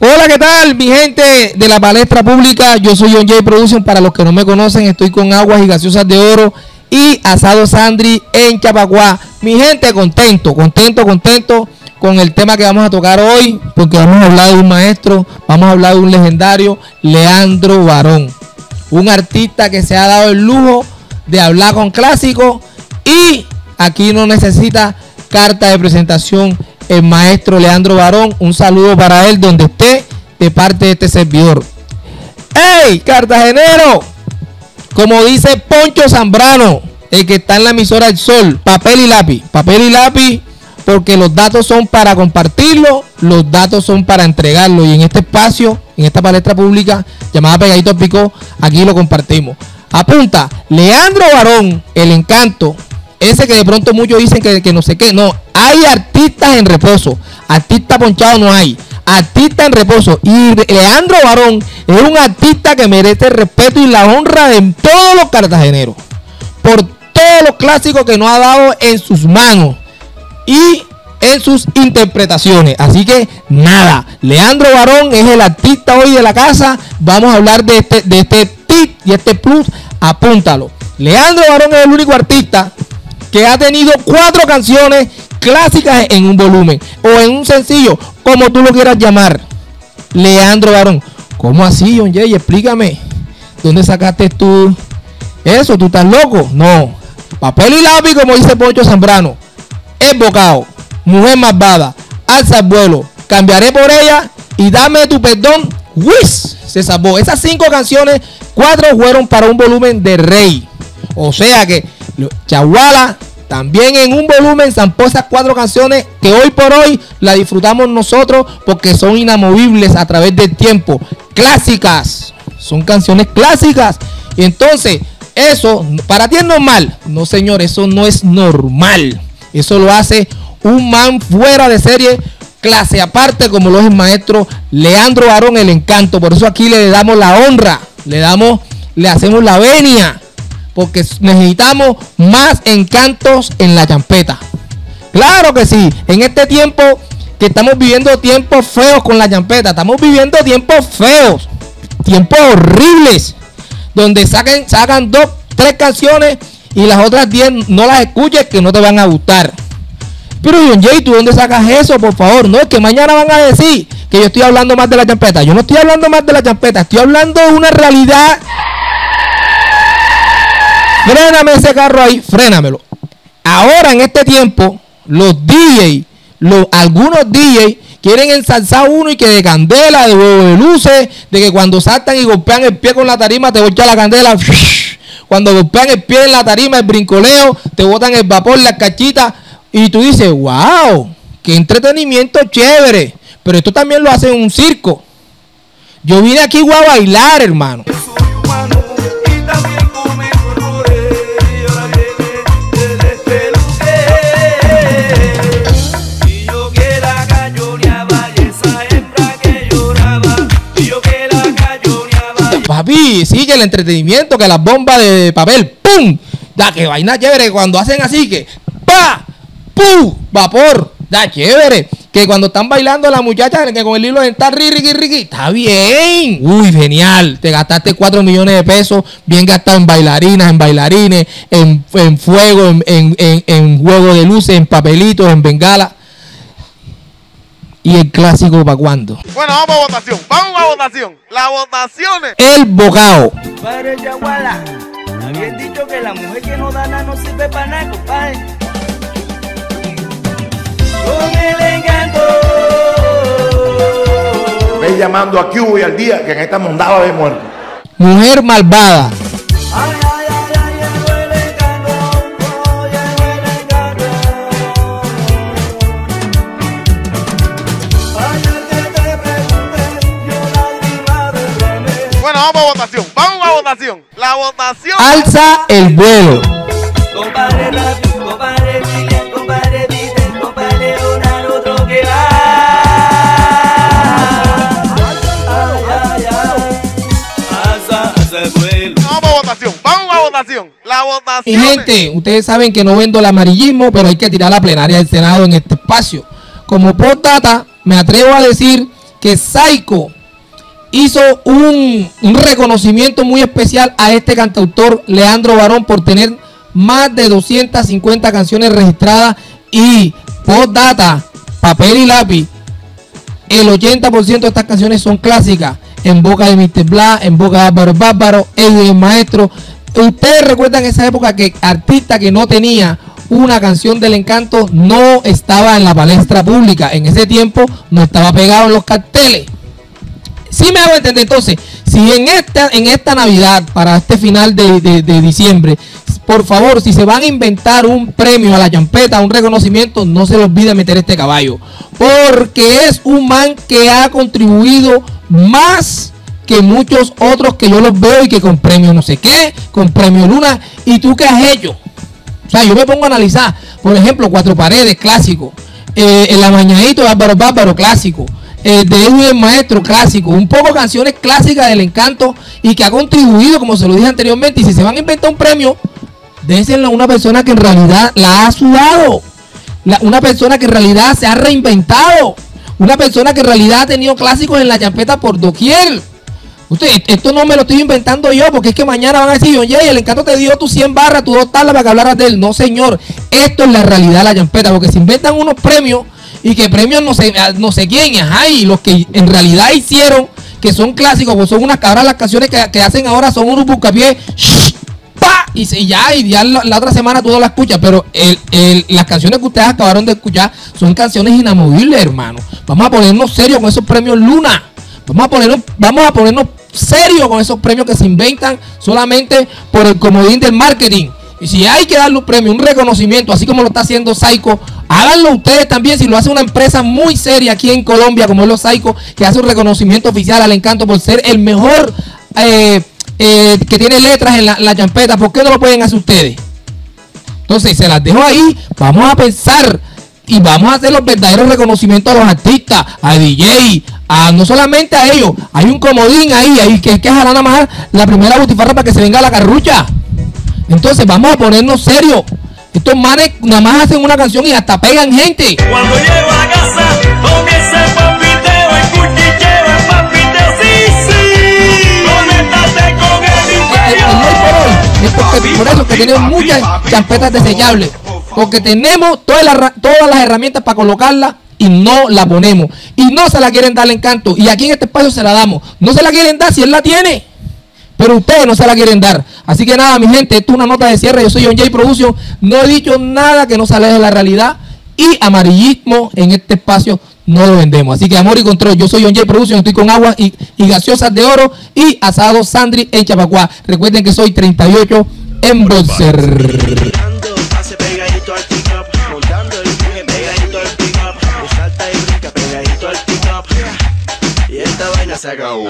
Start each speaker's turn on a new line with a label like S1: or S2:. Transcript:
S1: Hola, ¿qué tal, mi gente de la palestra pública? Yo soy John J Production. Para los que no me conocen, estoy con Aguas y Gaseosas de Oro y Asado Sandri en Chapacuá. Mi gente, contento, contento, contento con el tema que vamos a tocar hoy, porque vamos a hablar de un maestro, vamos a hablar de un legendario, Leandro Barón. Un artista que se ha dado el lujo de hablar con clásicos y aquí no necesita carta de presentación el maestro Leandro Barón. Un saludo para él donde esté de parte de este servidor. ¡Ey, Cartagenero! Como dice Poncho Zambrano, el que está en la emisora El Sol, papel y lápiz, papel y lápiz, porque los datos son para compartirlo, los datos son para entregarlo. Y en este espacio, en esta palestra pública llamada Pegadito Pico, aquí lo compartimos. Apunta, Leandro Barón, el encanto, ese que de pronto muchos dicen que, que no sé qué. No, hay artistas en reposo. Artista ponchado no hay. Artista en reposo. Y Leandro Barón es un artista que merece el respeto y la honra de todos los cartageneros. Por todos los clásicos que nos ha dado en sus manos. Y en sus interpretaciones. Así que nada, Leandro Barón es el artista hoy de la casa. Vamos a hablar de este, de este tip y este plus. Apúntalo. Leandro Barón es el único artista que ha tenido cuatro canciones clásicas en un volumen o en un sencillo, como tú lo quieras llamar. Leandro Barón. ¿Cómo así, John Jay? Explícame. ¿Dónde sacaste tú eso? ¿Tú estás loco? No. Papel y lápiz, como dice Poncho Zambrano. Es bocado. Mujer malvada. Alza el vuelo. Cambiaré por ella y dame tu perdón. ¡Wish! Se salvó. Esas cinco canciones, cuatro fueron para un volumen de rey. O sea que Chaguala también en un volumen zampó esas cuatro canciones que hoy por hoy la disfrutamos nosotros porque son inamovibles a través del tiempo. Clásicas. Son canciones clásicas. Entonces, eso, para ti es normal. No, señor, eso no es normal. Eso lo hace un man fuera de serie, clase aparte, como lo es el maestro Leandro Barón, el encanto. Por eso aquí le damos la honra, le damos, le hacemos la venia porque necesitamos más encantos en la champeta. Claro que sí, en este tiempo que estamos viviendo tiempos feos con la champeta, estamos viviendo tiempos feos, tiempos horribles, donde sacan, sacan dos, tres canciones y las otras diez no las escuches que no te van a gustar. Pero John Jay, ¿tú dónde sacas eso, por favor? No es que mañana van a decir que yo estoy hablando más de la champeta. Yo no estoy hablando más de la champeta, estoy hablando de una realidad Fréname ese carro ahí, frénamelo. Ahora en este tiempo, los DJ, los, algunos DJ quieren ensalzar uno y que de candela, de huevo de luces, de que cuando saltan y golpean el pie con la tarima te echar la candela. Cuando golpean el pie en la tarima, el brincoleo, te botan el vapor, las cachitas. Y tú dices, wow, qué entretenimiento chévere. Pero esto también lo hacen en un circo. Yo vine aquí a bailar, hermano. Sigue el entretenimiento, que las bombas de papel, ¡pum! Da que vaina chévere. Cuando hacen así, que ¡pa! ¡pum! Vapor. Da chévere. Que cuando están bailando las muchachas que con el hilo dental, riqui, riqui, está bien. Uy, genial. Te gastaste 4 millones de pesos, bien gastado en bailarinas, en bailarines, en, fuego, en, en juego de luces, en papelitos, en bengala. ¿Y el clásico para cuándo?
S2: Bueno, vamos a votación. Vamos a votación. Las votaciones.
S1: El bocao.
S3: Padre Yaguala, habían dicho que la mujer que no da nada no sirve para nada, compadre. Con el encanto.
S4: Ve llamando a Cuba y al día que en esta mondada de muerto.
S1: Mujer malvada.
S2: Votación. Vamos a votación. La votación.
S1: Alza el vuelo.
S3: Compadre Rafi, compadre William, compadre Vicente, compadre Leonardo, otro que va. Ay, ay, ay. Alza, alza el vuelo.
S2: Vamos a votación. Vamos a votación. La votación.
S1: gente, ustedes saben que no vendo el amarillismo, pero hay que tirar la plenaria del Senado en este espacio. Como postdata, me atrevo a decir que Psycho hizo un, reconocimiento muy especial a este cantautor Leandro Barón por tener más de 250 canciones registradas y postdata, papel y lápiz. El 80% de estas canciones son clásicas. En boca de Mr. Bla, en boca de Bárbaro Bárbaro, el maestro. Ustedes recuerdan esa época que artista que no tenía una canción del encanto no estaba en la palestra pública. En ese tiempo no estaba pegado en los carteles. Sí me hago entender. Entonces, si en esta, en esta Navidad, para este final de, de- diciembre, por favor, si se van a inventar un premio a la champeta, un reconocimiento, no se les olvide meter este caballo. Porque es un man que ha contribuido más que muchos otros que yo los veo y que con premio no sé qué, con premio Luna. ¿Y tú qué has hecho? O sea, yo me pongo a analizar, por ejemplo, Cuatro Paredes, clásico. Eh, el Amañadito de Álvaro Bárbaro, clásico. Eh, de el Maestro, clásico. Un poco canciones clásicas del encanto y que ha contribuido, como se lo dije anteriormente. Y si se van a inventar un premio, déselo a una persona que en realidad la ha sudado. Una persona que en realidad se ha reinventado. Una persona que en realidad ha tenido clásicos en la champeta por doquier. Usted, esto no me lo estoy inventando yo, porque es que mañana van a decir, oye, el encanto te dio tus 100 barras, tus dos tablas para que hablaras de él. No, señor, esto es la realidad de la champeta, porque se inventan unos premios y que premios no sé, a- no sé quién, ajá, y los que en realidad hicieron, que son clásicos, pues son unas cabras, las canciones que, que hacen ahora son unos buscapiés. ¡pa! y, y ya, y ya la, otra semana tú no la escuchas, pero el- las canciones que ustedes acabaron de escuchar son canciones inamovibles, hermano. Vamos a ponernos serios con esos premios Luna. Vamos a ponernos, vamos a ponernos serios con esos premios que se inventan solamente por el comodín del marketing. Y si hay que darle un premio, un reconocimiento, así como lo está haciendo Psycho, háganlo ustedes también. Si lo hace una empresa muy seria aquí en Colombia, como es los Psycho, que hace un reconocimiento oficial al encanto por ser el mejor eh, eh, que tiene letras en la, la champeta, ¿por qué no lo pueden hacer ustedes? Entonces, se las dejo ahí. Vamos a pensar y vamos a hacer los verdaderos reconocimientos a los artistas, a DJ, a no solamente a ellos. Hay un comodín ahí, ahí que es que jalar nada más la primera butifarra para que se venga la carrucha. Entonces, vamos a ponernos serios. Estos manes nada más hacen una canción y hasta pegan gente.
S3: Cuando llego a casa, comienza el papiteo, el cuchicheo, el papiteo, sí, sí. Conéctate con el
S1: hoy es por eso que tenemos muchas champetas desechables. Porque tenemos todas las, ra- todas las herramientas para colocarla y no la ponemos. Y no se la quieren dar al encanto. Y aquí en este espacio se la damos. No se la quieren dar si él la tiene. Pero ustedes no se la quieren dar. Así que nada, mi gente, esto es una nota de cierre. Yo soy John J. Production. No he dicho nada que no sale de la realidad. Y amarillismo en este espacio no lo vendemos. Así que amor y control. Yo soy John J. Production. Estoy con agua y, y gaseosas de oro. Y asado Sandri en Chapacuá. Recuerden que soy 38 en
S5: vaina se acabó